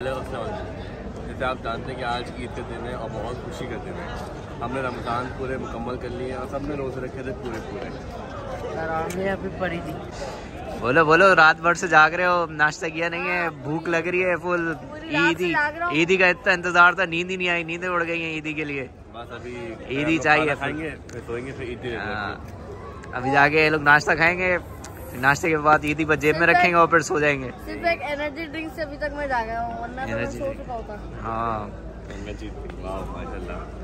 जैसे आप जानते हैं कि आज ईद का दिन है और बहुत खुशी का दिन है। हमने रमज़ान पूरे मुकम्मल कर लिए और सबने रोज़े रखे थे पूरे पूरे अभी पड़ी थी। बोलो बोलो रात भर से जाग रहे हो नाश्ता किया नहीं है भूख लग रही है फुल। ईदी ईदी का इतना इंतज़ार था नींद ही नहीं आई नींदें उड़ गई हैं ईदी के लिए। बस अभी ईदी चाहिए फिर सोएँगे फिर ईदी हाँ। अभी जाके ये लोग नाश्ता खाएँगे नाश्ते के बाद ईदी पर जेब में रखेंगे और फिर सो जाएँगे। सिर्फ़ एक एनर्जी ड्रिंक से अभी तक मैं जा गया हूँ वरना तो मैं सो चुका होता। हाँ। वाह माशाल्लाह।